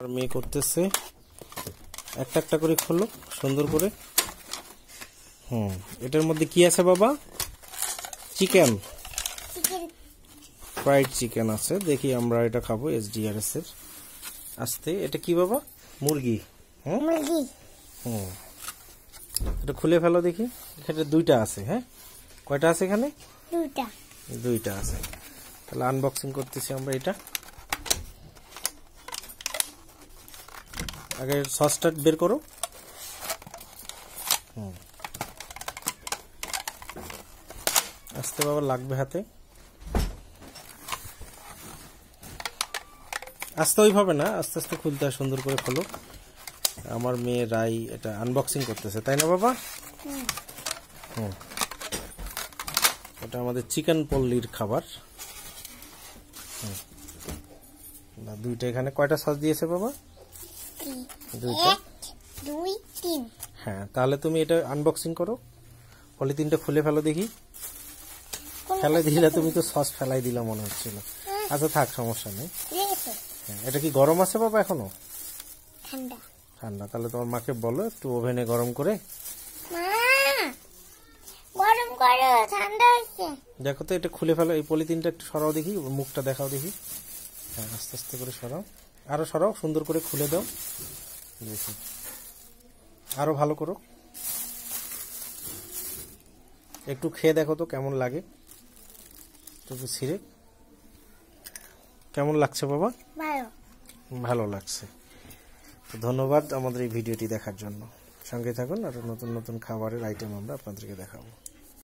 আর মেয়ে করতেছে। একটা একটা করে খোলো সুন্দর করে। হুম এটার মধ্যে কি আছে বাবা? চিকেন। ফ্রাইড চিকেন আছে। দেখি আমরা এটা খাব এস এসডিআরএস এর। আসতে এটা কি বাবা? মুরগি। হুম? মুরগি। হুম। এটা খুলে ফেলো দেখি। এখানে দুইটা আছে হ্যাঁ? কয়টা আছে এখানে? দুটা দুইটা আছে। তাহলে আনবক্সিং করতেছি আমরা এটা। আগে সসটা বের করো। হুম। আস্তে বাবা লাগবে হাতে। আস্তে ওইভাবে না আস্তে আস্তে খুলতে হয় সুন্দর করে খোলো। আমার মেয়ে রাই এটা আনবক্সিং করতেছে তাই না বাবা? হুম। এটা আমাদের চিকেন পল্লির খাবার। না, দুইটা এখানে কয়টা সস দিয়েছে বাবা? দুইটা এক দুই তিন। হ্যাঁ তাহলে তুমি এটা আনবক্সিং করো। পলিথিনটা খুলে ফেলো দেখি। ফেলাই দিলে তুমি তো সস ফেলাই দিলা মনে হচ্ছিল। আচ্ছা থাক সমস্যা নেই। হ্যাঁ, এটা কি গরম আছে বাবা এখনও? ঠান্ডা। ঠান্ডা তাহলে তোমার মাকে বলো একটু ওভেনে গরম করে। গরম করো ঠান্ডা হচ্ছে দেখো তো এটা খুলে ফেলো। এই পলিথিনটা একটু সরাও দেখি মুখটা দেখাও দেখি। হ্যাঁ আস্তে আস্তে করে সরাও। আরও সরাও সুন্দর করে খুলে দাও। দেখি আরও ভালো করো। একটু খেয়ে দেখো তো কেমন লাগে। একটু ছিঁড়ে। কেমন লাগছে বাবা? ভালো। ভালো লাগছে। তো ধন্যবাদ আমাদের এই ভিডিওটি দেখার জন্য। সঙ্গে থাকুন আর নতুন নতুন খাবারের আইটেম আমরা আপনাদেরকে দেখাবো।